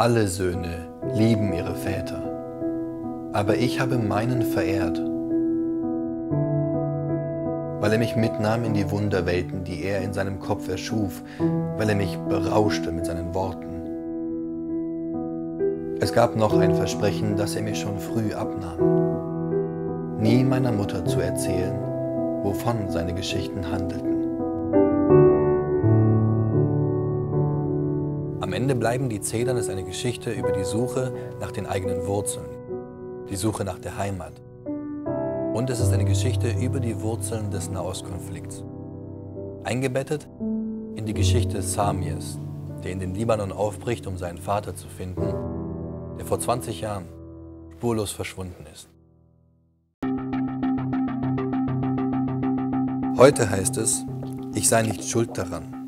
Alle Söhne lieben ihre Väter, aber ich habe meinen verehrt, weil er mich mitnahm in die Wunderwelten, die er in seinem Kopf erschuf, weil er mich berauschte mit seinen Worten. Es gab noch ein Versprechen, das er mir schon früh abnahm, nie meiner Mutter zu erzählen, wovon seine Geschichten handelten. Am Ende bleiben die Zedern eine Geschichte über die Suche nach den eigenen Wurzeln, die Suche nach der Heimat. Und es ist eine Geschichte über die Wurzeln des Nahostkonflikts. Eingebettet in die Geschichte Samirs, der in den Libanon aufbricht, um seinen Vater zu finden, der vor 20 Jahren spurlos verschwunden ist. Heute heißt es, ich sei nicht schuld daran,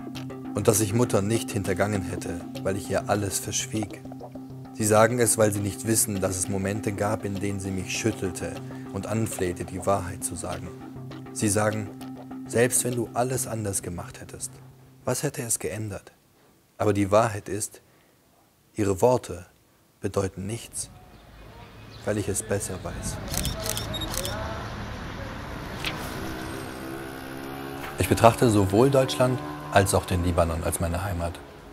und dass ich Mutter nicht hintergangen hätte, weil ich ihr alles verschwieg. Sie sagen es, weil sie nicht wissen, dass es Momente gab, in denen sie mich schüttelte und anflehte, die Wahrheit zu sagen. Sie sagen, selbst wenn du alles anders gemacht hättest, was hätte es geändert? Aber die Wahrheit ist, ihre Worte bedeuten nichts, weil ich es besser weiß. Ich betrachte sowohl Deutschland als auch den Libanon als meine Heimat.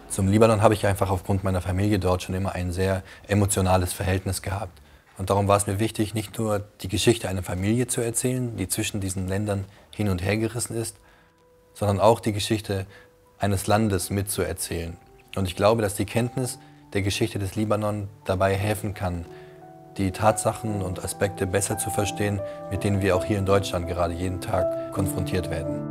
Zum Libanon habe ich einfach aufgrund meiner Familie dort schon immer ein sehr emotionales Verhältnis gehabt. Und darum war es mir wichtig, nicht nur die Geschichte einer Familie zu erzählen, die zwischen diesen Ländern hin und her gerissen ist, sondern auch die Geschichte eines Landes mitzuerzählen. Und ich glaube, dass die Kenntnis der Geschichte des Libanon dabei helfen kann, die Tatsachen und Aspekte besser zu verstehen, mit denen wir auch hier in Deutschland gerade jeden Tag konfrontiert werden.